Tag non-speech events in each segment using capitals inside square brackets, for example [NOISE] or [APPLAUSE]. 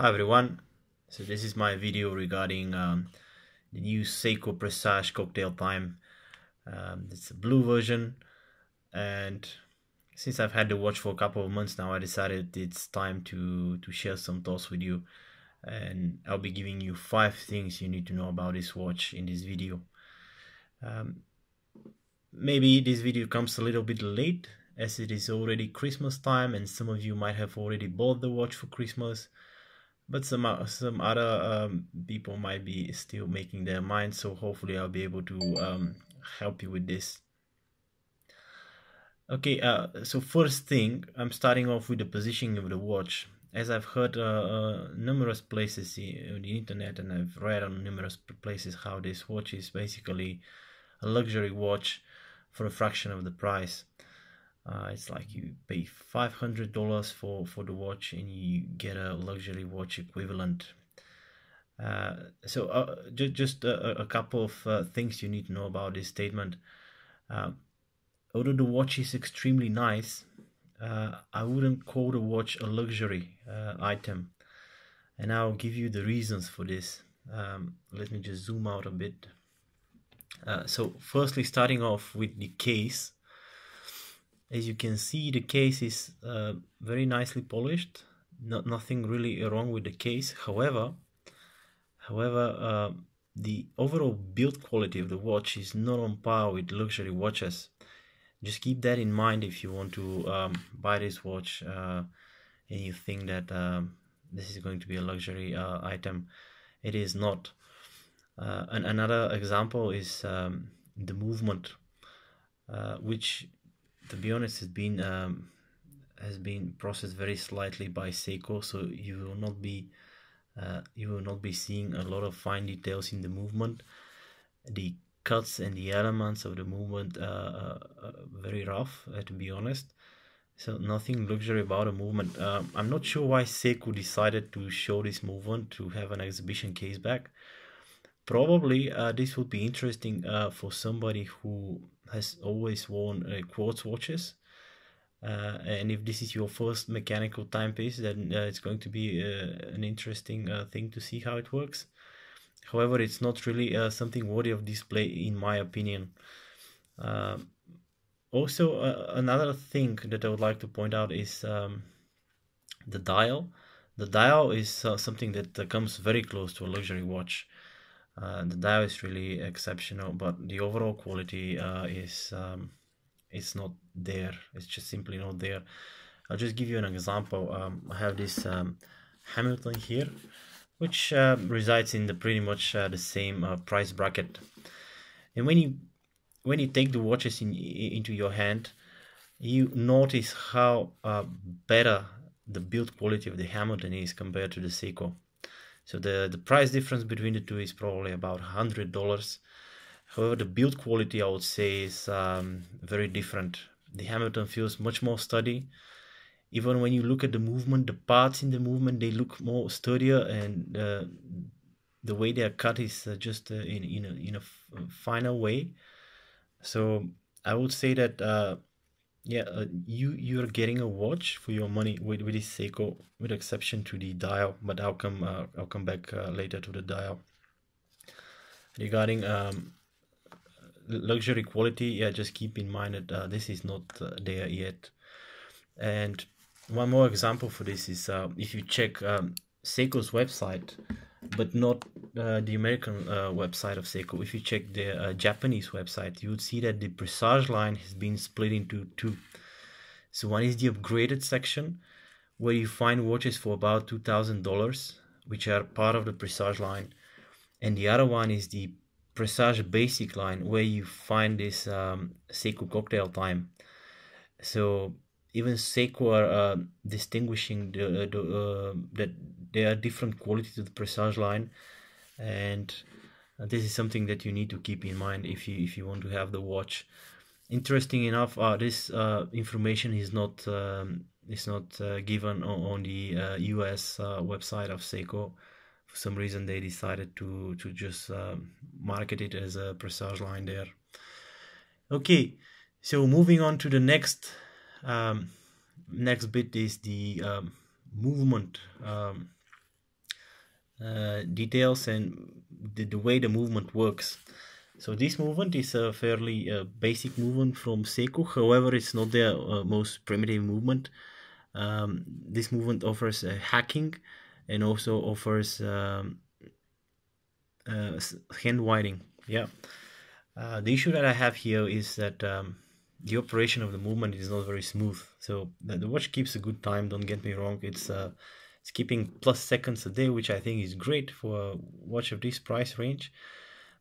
Hi everyone, so this is my video regarding um, the new Seiko Presage Cocktail Time. Um, it's a blue version and since I've had the watch for a couple of months now I decided it's time to, to share some thoughts with you and I'll be giving you five things you need to know about this watch in this video. Um, maybe this video comes a little bit late as it is already Christmas time and some of you might have already bought the watch for Christmas but some some other um, people might be still making their mind so hopefully I'll be able to um, help you with this. Okay uh, so first thing I'm starting off with the positioning of the watch. As I've heard uh, uh, numerous places on the internet and I've read on numerous places how this watch is basically a luxury watch for a fraction of the price uh, it's like you pay five hundred dollars for for the watch and you get a luxury watch equivalent. Uh, so uh, ju- just a, a, couple of uh, things you need to know about this statement. Uh, although the watch is extremely nice, uh, I wouldn't call the watch a luxury item, and I'll give you the reasons for this. Um, let me just zoom out a bit. so, firstly, starting off with the case as you can see the case is uh, very nicely polished. Not nothing really wrong with the case. However however uh, the overall build quality of the watch is not on par with luxury watches. Just keep that in mind if you want to um, buy this watch uh, and you think that um, this is going to be a luxury uh, item. It is not. Uh, and another example is um, the movement uh, which to be honest, has been um, has been processed very slightly by Seiko, so you will not be uh, you will not be seeing a lot of fine details in the movement. The cuts and the elements of the movement uh, are uh, uh, very rough, uh, to be honest. So nothing luxury about a movement. Um, I'm not sure why Seiko decided to show this movement to have an exhibition case back. Probably uh, this would be interesting uh, for somebody who has always worn uh, quartz watches. Uh, and if this is your first mechanical timepiece, then uh, it's going to be uh, an interesting uh, thing to see how it works. However, it's not really uh, something worthy of display, in my opinion. Um, also, another thing that I would like to point out is um, the dial. The dial is something that comes very close to a luxury watch. Uh, the dial is really exceptional, but the overall quality uh, is um, it's not there. It's just simply not there. I'll just give you an example. Um, I have this um, Hamilton here, which uh, resides in the pretty much uh, the same uh, price bracket. And when you when you take the watches in, into your hand, you notice how better the build quality of the Hamilton is compared to the Seiko. So the, the price difference between the two is probably about $100. However, the build quality I would say is um, very different. The Hamilton feels much more sturdy. Even when you look at the movement, the parts in the movement, they look more sturdier and uh, the way they are cut is uh, just uh, in, in, a, in a finer way. So I would say that uh, yeah uh, you you're getting a watch for your money with with this Seiko with exception to the dial but I'll come uh, I'll come back uh, later to the dial. Regarding um, luxury quality yeah just keep in mind that uh, this is not uh, there yet. And one more example for this is uh, if you check um, Seiko's website but not uh, the American uh, website of Seiko. If you check the uh, Japanese website, you would see that the Presage line has been split into two. So one is the upgraded section, where you find watches for about two thousand dollars, which are part of the Presage line, and the other one is the Presage basic line, where you find this um, Seiko cocktail time. So even Seiko are uh, distinguishing the, the uh, that there are different quality to the Presage line, and this is something that you need to keep in mind if you if you want to have the watch. Interesting enough, uh, this uh, information is not um, is not uh, given on, on the U.S. Uh, website of Seiko. For some reason, they decided to to just market it as a Presage line there. Okay, so moving on to the next um, next bit is the um, movement um, uh, details and the, the, way the movement works. So this movement is a fairly uh, basic movement from Seiko. However, it's not the uh, most primitive movement. Um, this movement offers hacking and also offers um, hand winding. Yeah. Uh, the issue that I have here is that um, the operation of the movement is not very smooth. So the, the watch keeps a good time. Don't get me wrong. It's it's keeping plus seconds a day, which I think is great for a watch of this price range.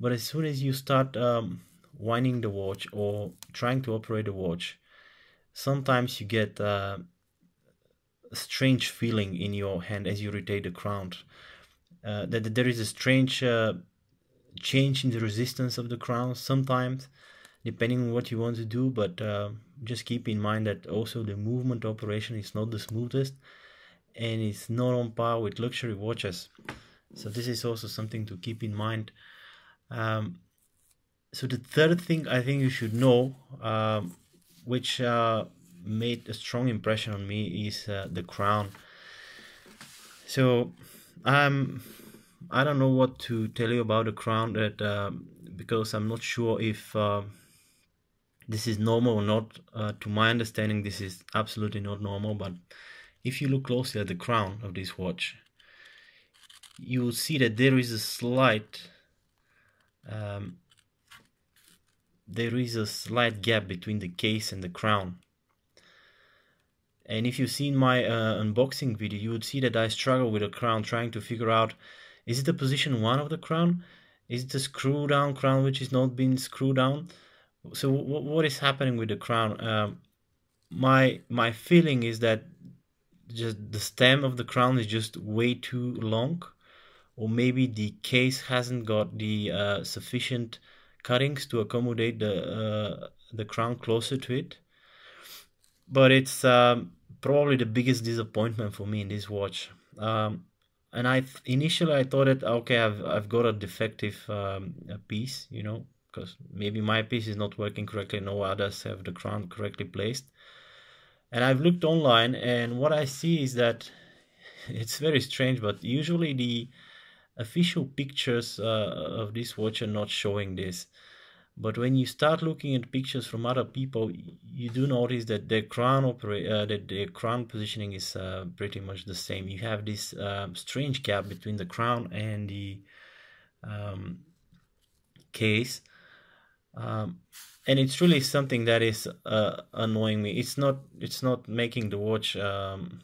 But as soon as you start um, winding the watch or trying to operate the watch, sometimes you get uh, a strange feeling in your hand as you rotate the crown. Uh, that there is a strange uh, change in the resistance of the crown sometimes depending on what you want to do but uh, just keep in mind that also the movement operation is not the smoothest and it's not on par with luxury watches. So this is also something to keep in mind. Um, so the third thing i think you should know um, which uh, made a strong impression on me is uh, the crown. So um i don't know what to tell you about the crown that um, because i'm not sure if uh, this is normal or not. Uh, to my understanding this is absolutely not normal but if you look closely at the crown of this watch you will see that there is a slight um, there is a slight gap between the case and the crown. And if you've seen my uh, unboxing video you would see that I struggle with the crown trying to figure out is it the position 1 of the crown? Is it a screw down crown which is not being screwed down? So what is happening with the crown? Um, my my feeling is that just the stem of the crown is just way too long. Or maybe the case hasn't got the uh, sufficient cuttings to accommodate the uh, the crown closer to it. But it's um, probably the biggest disappointment for me in this watch. Um, and I initially I thought that okay I've I've got a defective um, piece you know because maybe my piece is not working correctly no others have the crown correctly placed and I've looked online and what I see is that [LAUGHS] it's very strange but usually the official pictures uh, of this watch are not showing this. But when you start looking at pictures from other people you do notice that their crown operate uh, that their crown positioning is uh, pretty much the same. You have this um, strange gap between the crown and the um, case. Um, and it's really something that is uh, annoying me. It's not it's not making the watch um,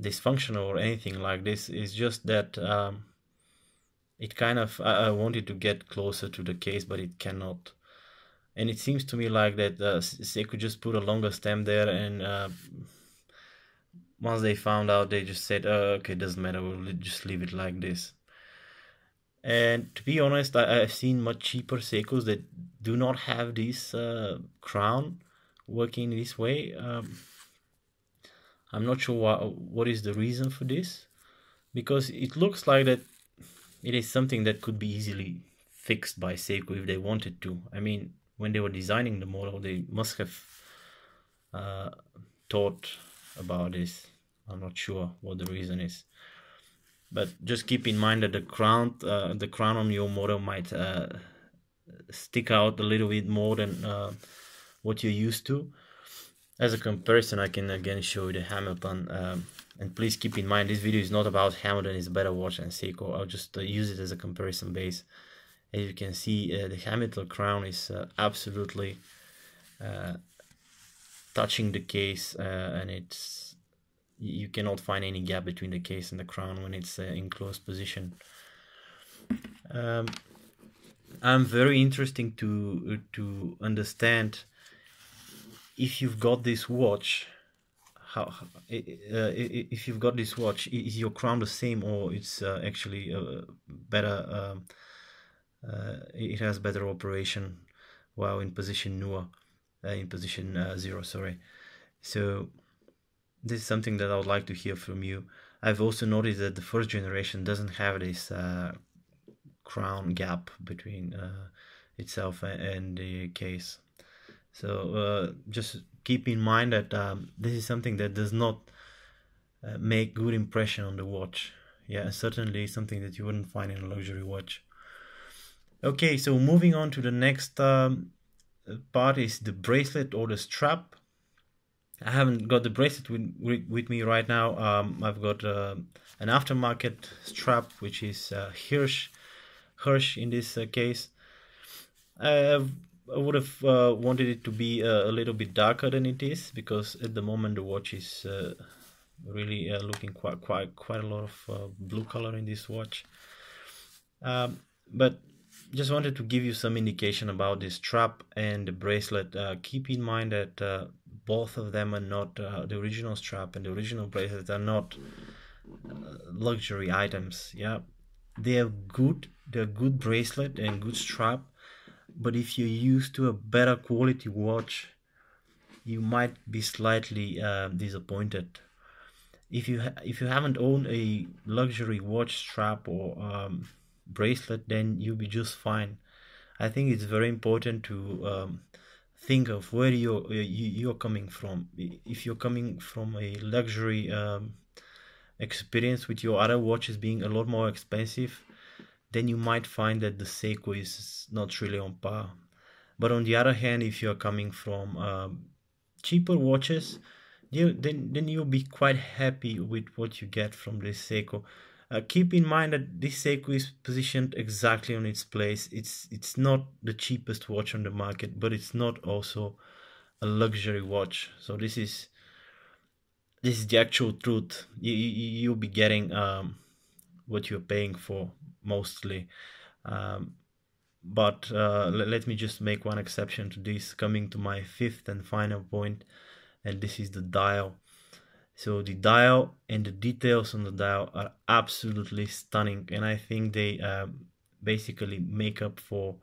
dysfunctional or anything like this. It's just that um, it kind of I, I, wanted to get closer to the case but it cannot. And it seems to me like that uh, they could just put a longer stem there and uh, once they found out they just said oh, okay doesn't matter. We'll just leave it like this and to be honest I, have seen much cheaper Seikos that do not have this uh, crown working this way um, I'm not sure what, what is the reason for this because it looks like that it is something that could be easily fixed by Seiko if they wanted to. I mean, when they were designing the model, they must have uh, thought about this. I'm not sure what the reason is, but just keep in mind that the crown, uh, the crown on your model might uh, stick out a little bit more than uh, what you're used to. As a comparison, I can again show you the Hamilton. Um, and please keep in mind this video is not about Hamilton a better watch than Seiko. I'll just uh, use it as a comparison base. As you can see, uh, the Hamilton crown is uh, absolutely touching the case, and it's you cannot find any gap between the case and the crown when it's uh, in closed position. Um, I'm very interesting to to understand if you've got this watch how uh, if you've got this watch is your crown the same or it's uh, actually uh, better um, uh, it has better operation while in position uh, in position uh, zero sorry so this is something that I would like to hear from you. I've also noticed that the first generation doesn't have this crown gap between itself and the case. So just keep in mind that um, this is something that does not uh, make good impression on the watch. Yeah certainly something that you wouldn't find in a luxury watch. Okay so moving on to the next um, part is the bracelet or the strap I haven't got the bracelet with, with, me right now. Um, I've got uh, an aftermarket strap, which is uh, Hirsch, Hirsch in this uh, case. I, I would have uh, wanted it to be a, a, little bit darker than it is because at the moment the watch is uh, really uh, looking quite quite quite a lot of blue color in this watch. Um, but just wanted to give you some indication about this strap and the bracelet. keep in mind that both of them are not uh, the original strap and the original bracelet are not uh, luxury items yeah. They're good they're good bracelet and good strap but if you're used to a better quality watch you might be slightly uh, disappointed. If you ha- if you haven't owned a luxury watch strap or um, bracelet then you'll be just fine. I think it's very important to um, think of where you're you're coming from. If you're coming from a luxury um, experience with your other watches being a lot more expensive, then you might find that the Seiko is not really on par. But on the other hand, if you're coming from um, cheaper watches, you then then you'll be quite happy with what you get from this Seiko. Uh, keep in mind that this Seiko is positioned exactly on its place. It's it's not the cheapest watch on the market, but it's not also a luxury watch. So this is this is the actual truth. You, you you'll be getting um, what you're paying for mostly. Um, but uh, let, let me just make one exception to this. Coming to my fifth and final point, and this is the dial. So the dial and the details on the dial are absolutely stunning, and I think they uh, basically make up for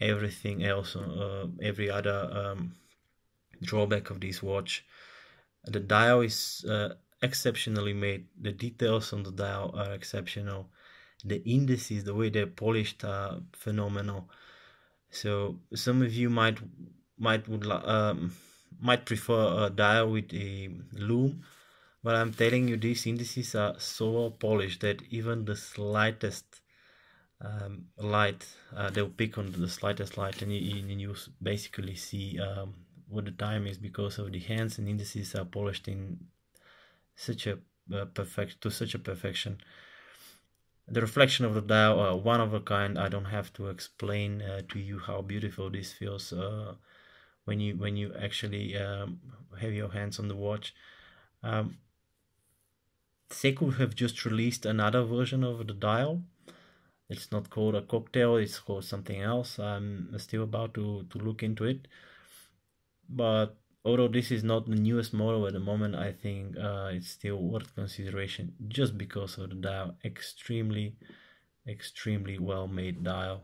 everything else, uh, every other um, drawback of this watch. The dial is uh, exceptionally made. The details on the dial are exceptional. The indices, the way they're polished, are phenomenal. So some of you might might would um, might prefer a dial with a loom but I'm telling you these indices are so well polished that even the slightest um, light uh, they'll pick on the slightest light and you, and you basically see um, what the time is because of the hands and indices are polished in such a uh, perfect to such a perfection. The reflection of the dial uh, one of a kind i don't have to explain uh, to you how beautiful this feels uh, when you when you actually um, have your hands on the watch um, Seiko have just released another version of the dial. It's not called a cocktail, it's called something else. I'm still about to, to look into it. But although this is not the newest model at the moment, I think uh, it's still worth consideration just because of the dial. Extremely, extremely well made dial.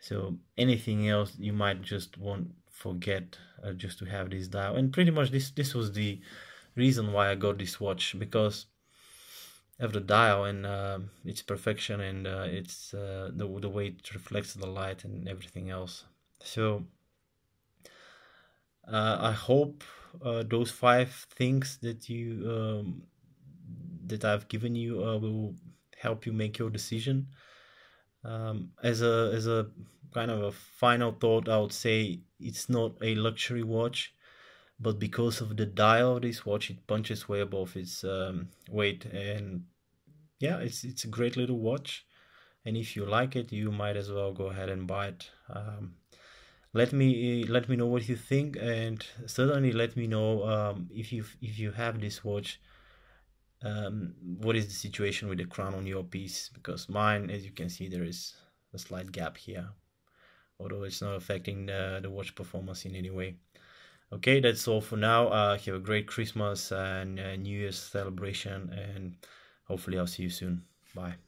So anything else you might just want forget uh, just to have this dial. And pretty much this this was the reason why I got this watch because of the dial and uh, its perfection and uh, its uh, the the way it reflects the light and everything else. So uh, I hope uh, those five things that you um, that I've given you will help you make your decision. Um, as a as a kind of a final thought, I would say it's not a luxury watch but because of the dial of this watch it punches way above its um, weight. And yeah it's it's a great little watch. And if you like it you might as well go ahead and buy it. Um, let me let me know what you think. And certainly let me know um, if you if you have this watch um, what is the situation with the crown on your piece? Because mine as you can see there is a slight gap here although it's not affecting the, the watch performance in any way. Okay that's all for now. Uh, have a great christmas and uh, new year's celebration and hopefully i'll see you soon. Bye